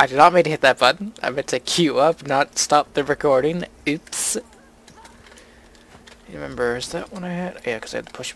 I did not mean to hit that button. I meant to queue up, not stop the recording. Oops. You remember, is that one I had? Yeah, because I had to push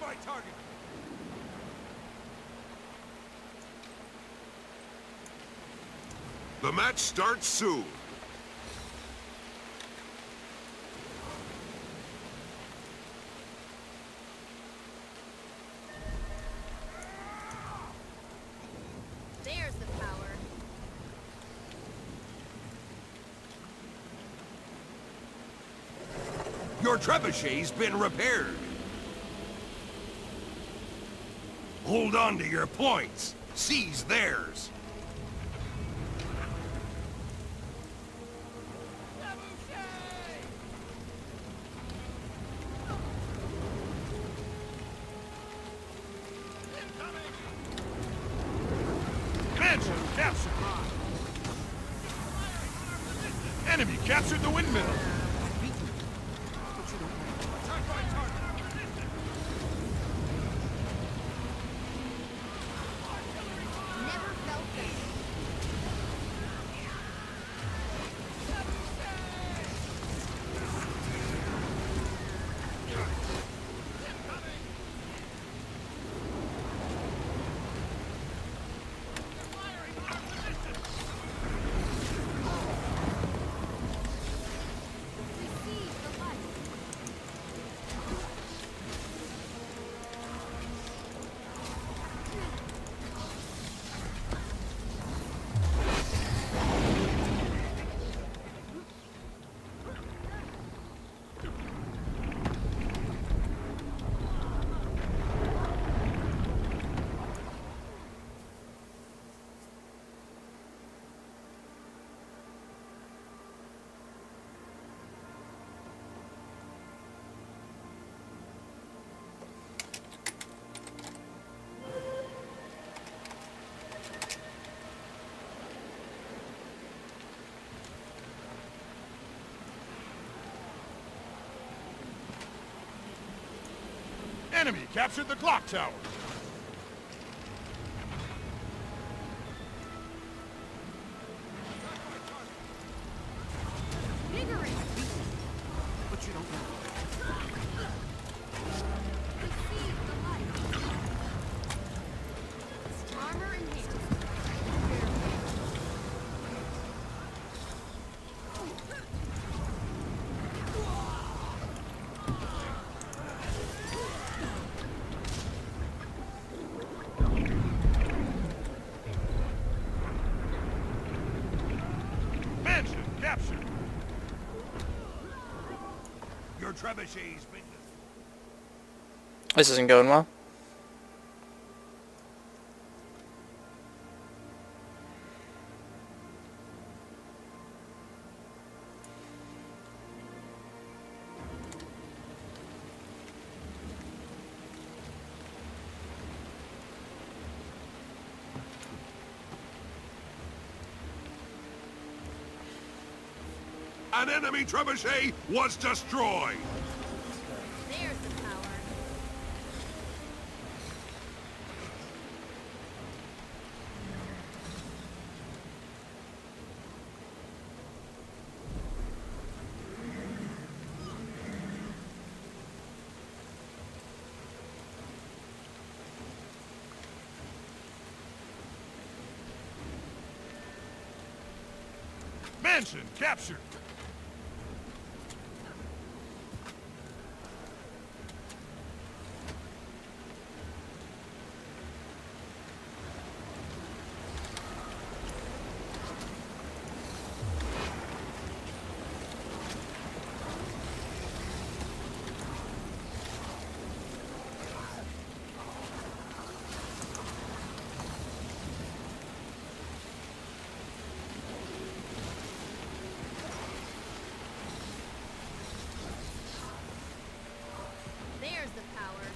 Attack my target! The match starts soon. There's the power. Your trebuchet's been repaired. Hold on to your points. Seize theirs. Enemy captured the clock tower. This isn't going well. An enemy trebuchet was destroyed! There's the power. Mansion captured! There's the power.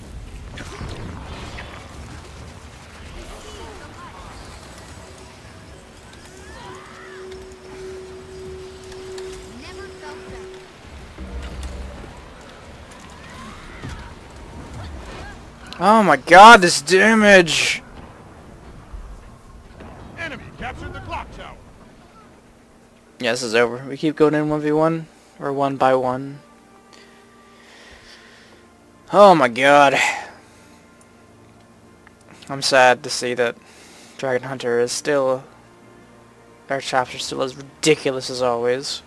Receive the light. Never felt better. Oh my god, this damage! Enemy captured the clock tower! Yeah, this is over. We keep going in 1v1, or 1 by 1. Oh my god. I'm sad to see that Dragon Hunter is still... Our chapter still as ridiculous as always.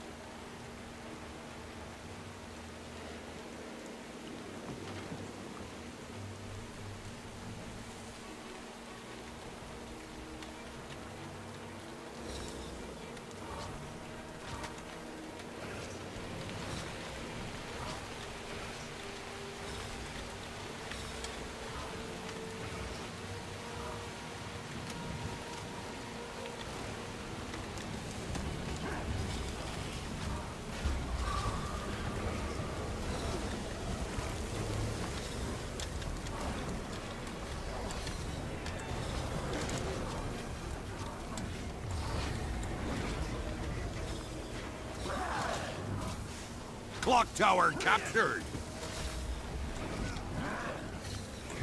Clock tower captured!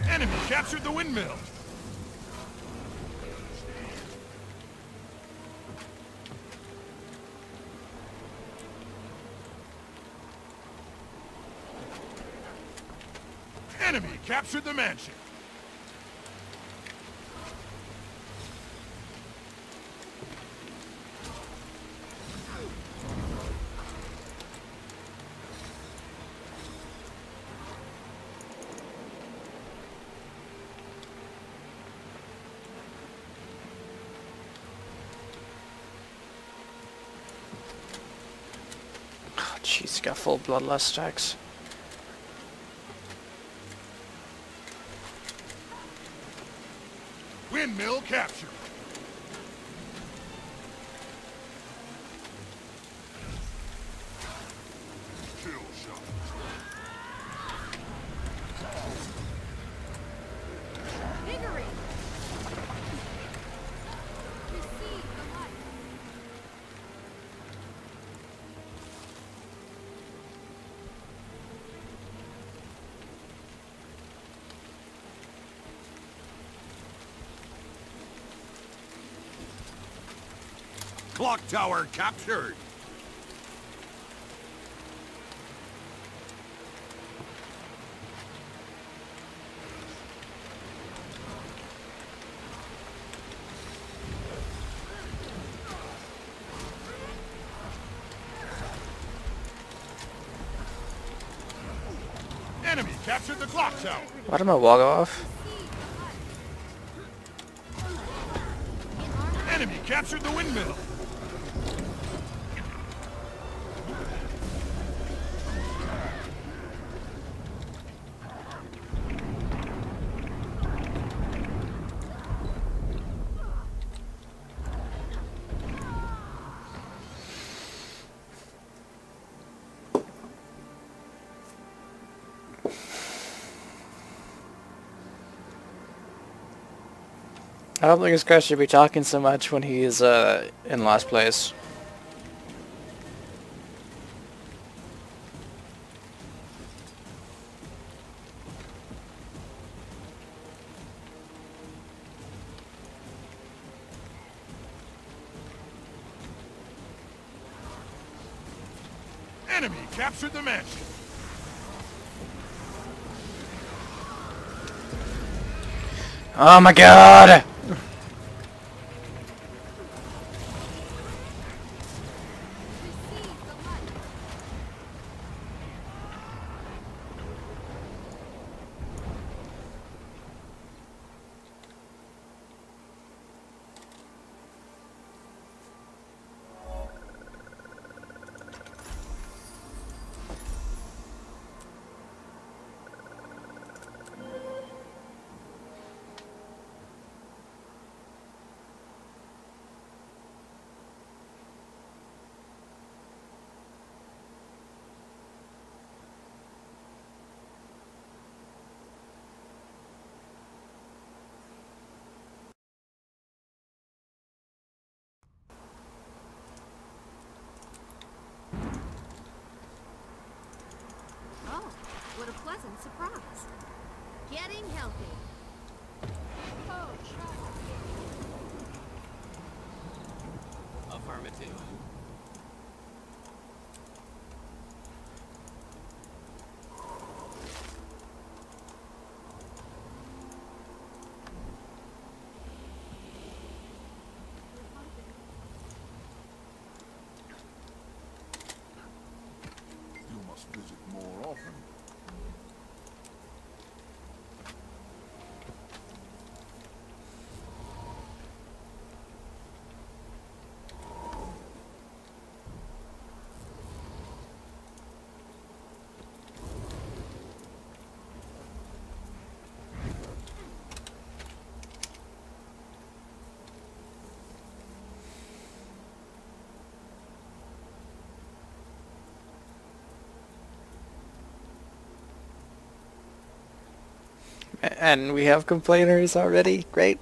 Enemy captured the windmill! Enemy captured the mansion! Jeez, got full bloodlust stacks. Clock tower captured! Enemy captured the clock tower! Why did my wall go off? Enemy captured the windmill! I don't think this guy should be talking so much when he's uh, in last place. Enemy captured the mansion. Oh my god! Receive the light. Oh, what a pleasant surprise. Getting healthy. Affirmative. And we have complainers already? Great.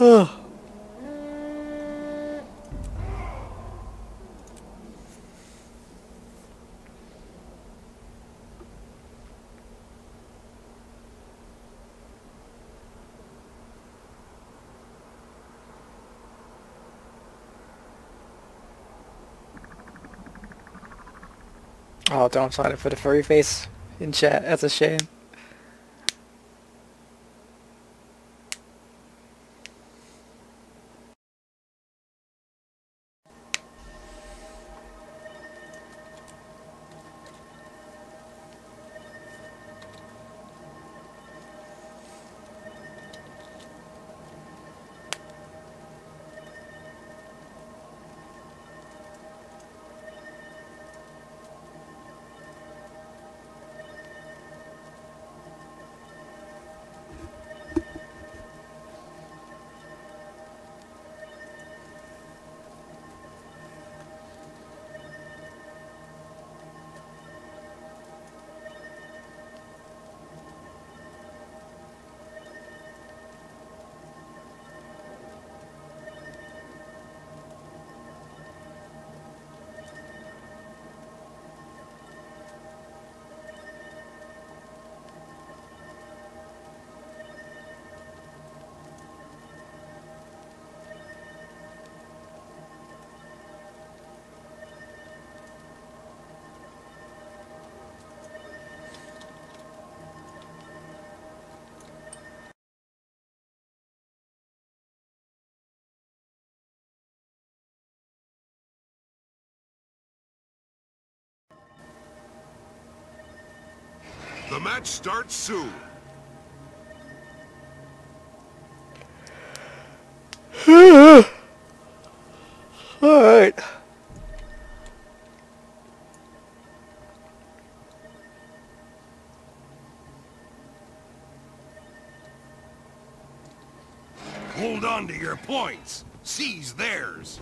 Oh, don't sign up for the furry face in chat. That's a shame. The match starts soon. Alright. Hold on to your points. Seize theirs.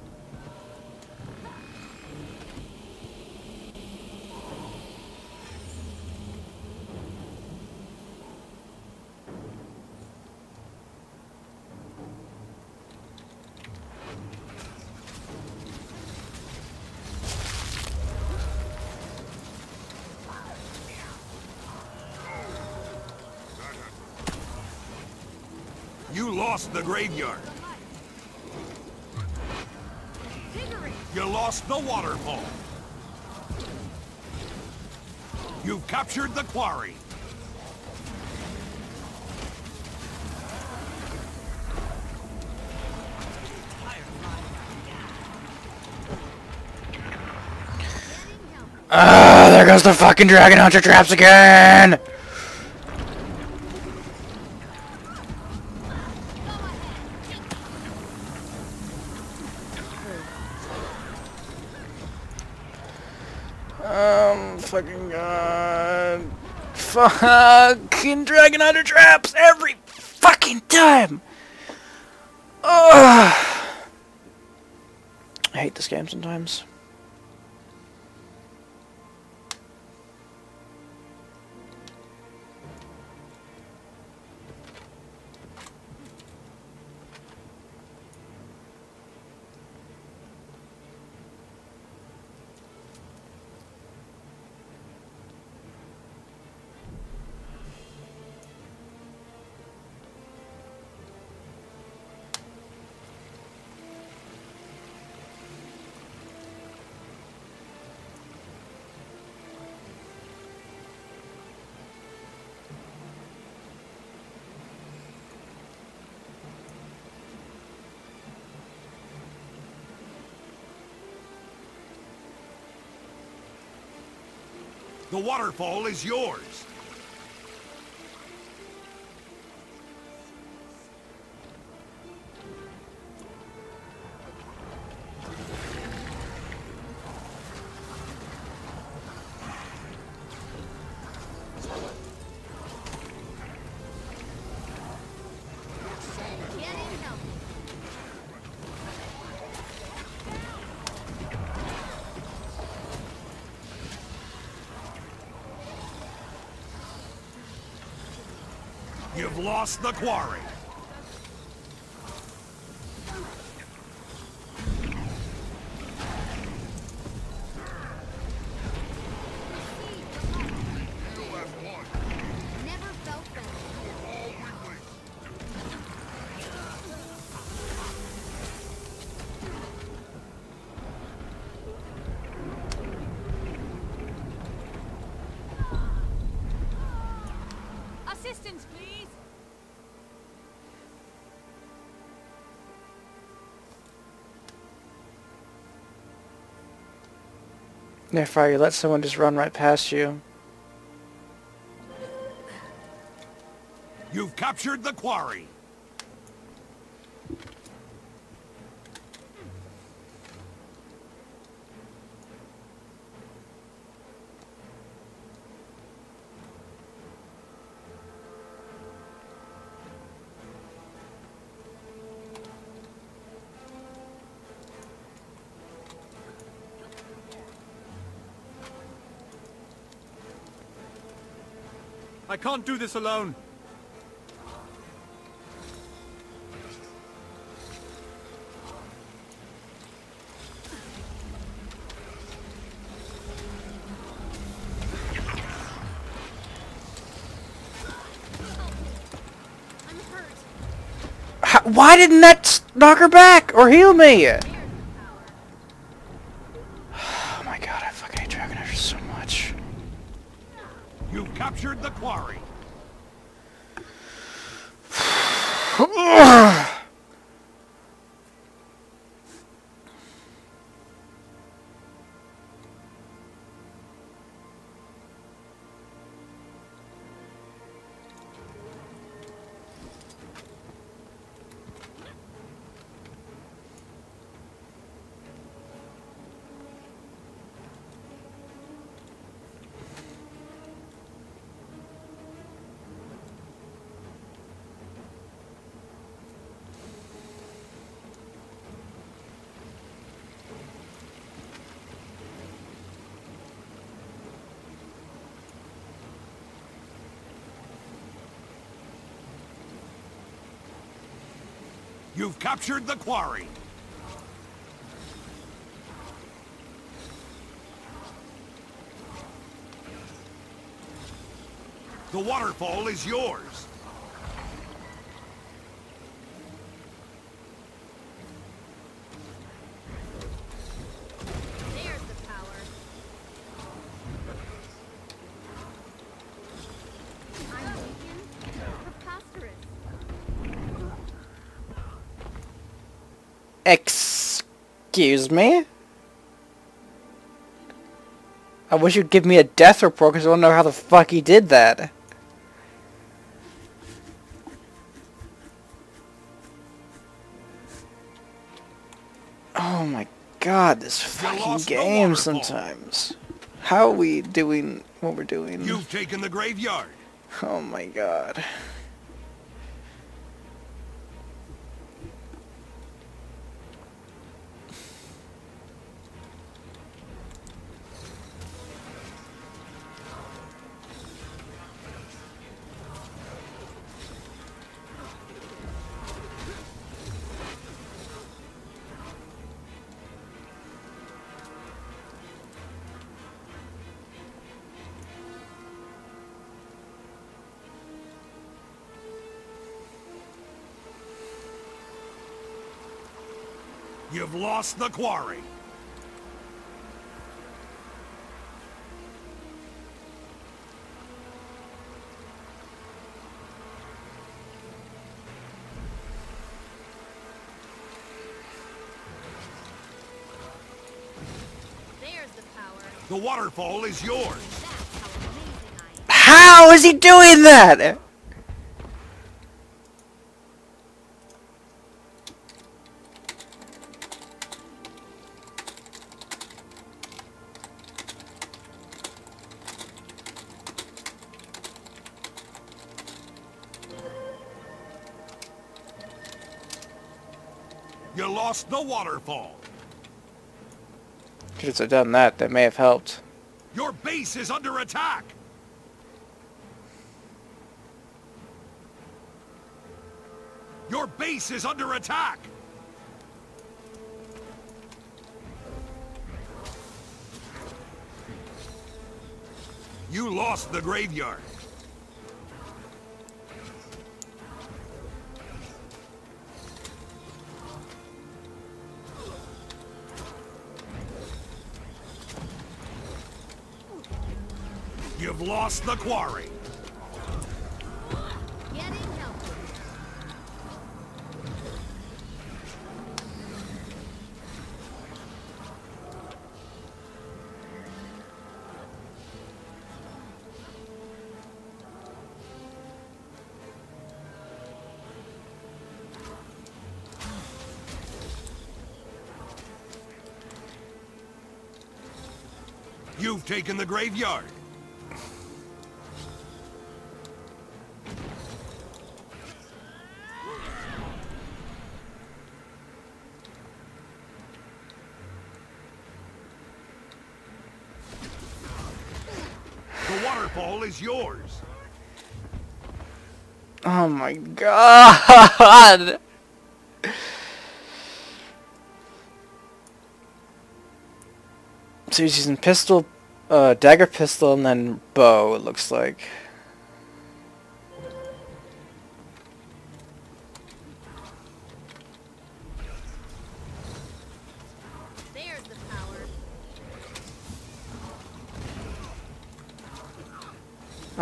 You lost the graveyard. You lost the waterfall. You've captured the quarry. Ah, there goes the fucking dragon hunter traps again! Go ahead. Um, fucking god. Hunter traps every fucking time! Ugh. I hate this game sometimes. The waterfall is yours. Lost the quarry. Assistance, please. Therefore, you let someone just run right past you. You've captured the quarry. Can't do this alone. Why didn't that knock her back or heal me? You've captured the quarry. The waterfall is yours. There's the power. I'm weakened. Preposterous. Excuse me? I wish you'd give me a death report because I don't know how the fuck he did that. Oh my god, this fucking game sometimes. How are we doing what we're doing? You've taken the graveyard. Oh my god. Lost the quarry. There's the power. The waterfall is yours. That's how amazing I am. How is he doing that? Lost the waterfall. Could have done that. That may have helped. Your base is under attack. Your base is under attack. You lost the graveyard. You've lost the quarry. You've taken the graveyard. Is yours. Oh my god! So he's using pistol, uh, dagger pistol, and then bow, it looks like.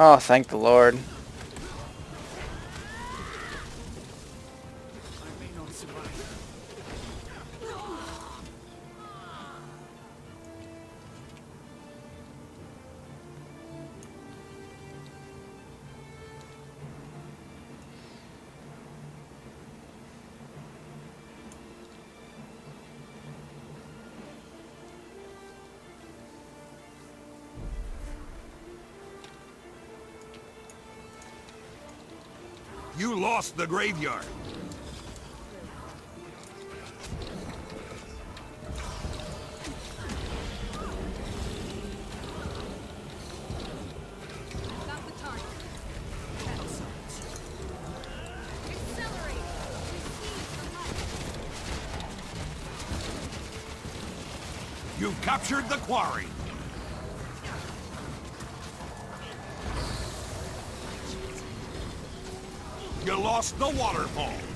Oh, thank the Lord. across the graveyard. You've captured the quarry. Lost the waterfall.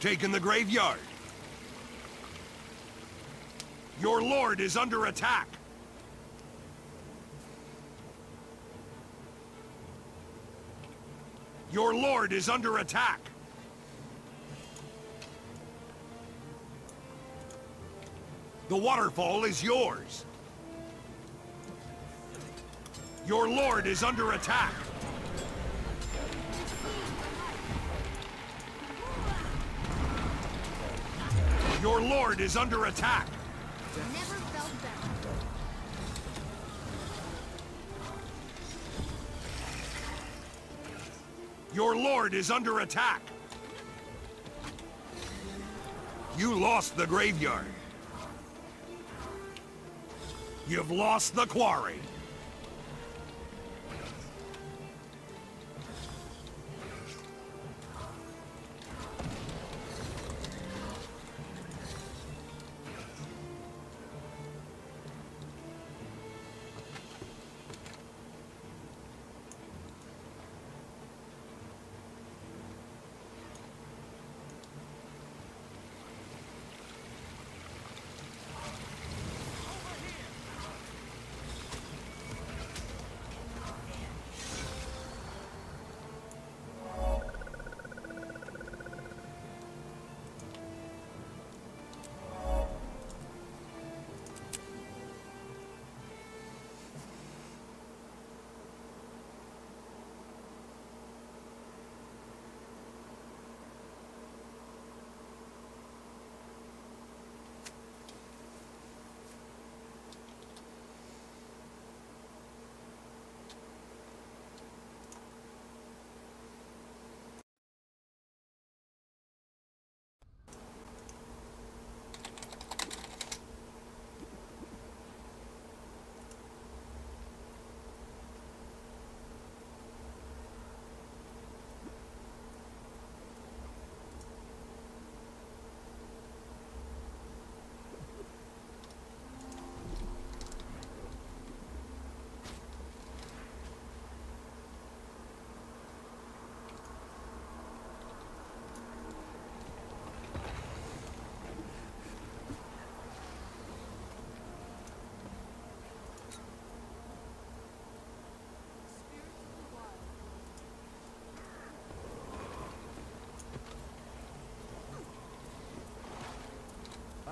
Taken the graveyard. Your lord is under attack. Your lord is under attack. The waterfall is yours. Your lord is under attack. Your lord is under attack. Never felt better. Your lord is under attack. You lost the graveyard. You've lost the quarry.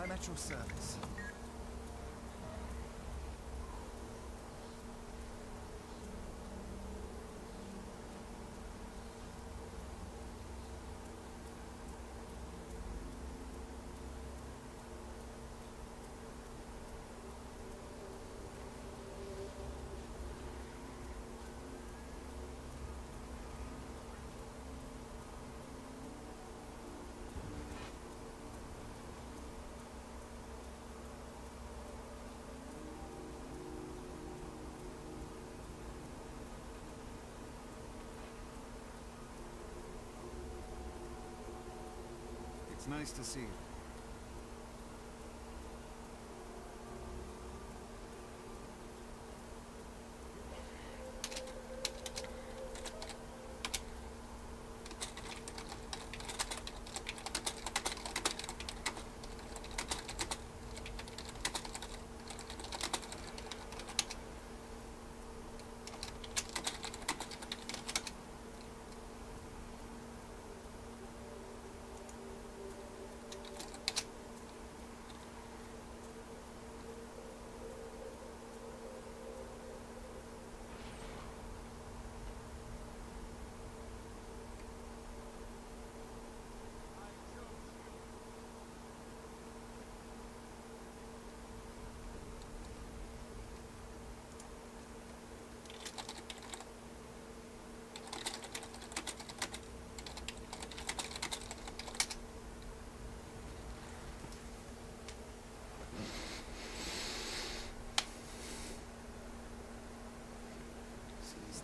Your service. It's nice to see you.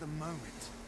The moment.